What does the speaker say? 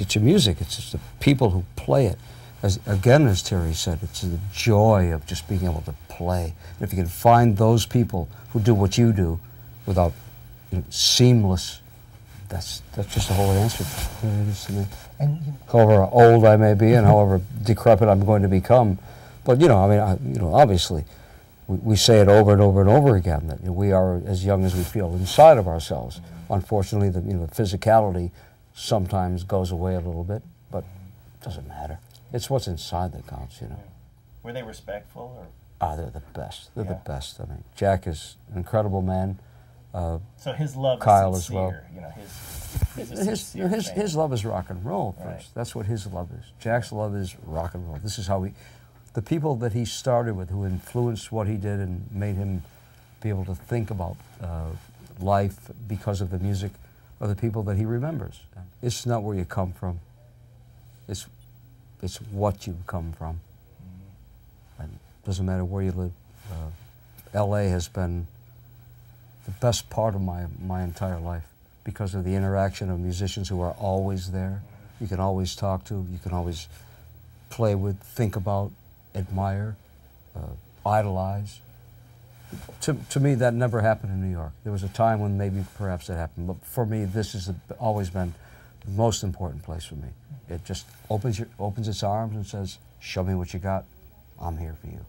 it's your music. It's just the people who play it. As, again, as Terry said, it's the joy of just being able to play. And if you can find those people who do what you do without you know, seamless, that's that's just the whole answer. And you know, However old I may be and however decrepit I'm going to become, but you know, I mean, I, you know, obviously, we, we say it over and over and over again that you know, we are as young as we feel inside of ourselves. Unfortunately, the you know the physicality sometimes goes away a little bit, but it doesn't matter. It's what's inside that counts, you know. Were they respectful or? Ah, they're the best. They're Yeah. the best. I mean, Jack is an incredible man. Uh, So his love Kyle is as well. You know, his, he's a his, his, his love is rock and roll first. Right. That's what his love is. Jack's love is rock and roll. This is how he, the people that he started with, who influenced what he did and made him be able to think about uh, life because of the music, are the people that he remembers. It's not where you come from. It's, it's what you come from. And it doesn't matter where you live. Uh, L.A. has been the best part of my, my entire life because of the interaction of musicians who are always there. You can always talk to, you can always play with, think about, admire, uh, idolize. To, to me, that never happened in New York. There was a time when maybe perhaps that happened, but for me, this has always been the most important place for me. It just opens, your, opens its arms and says, Show me what you got. I'm here for you.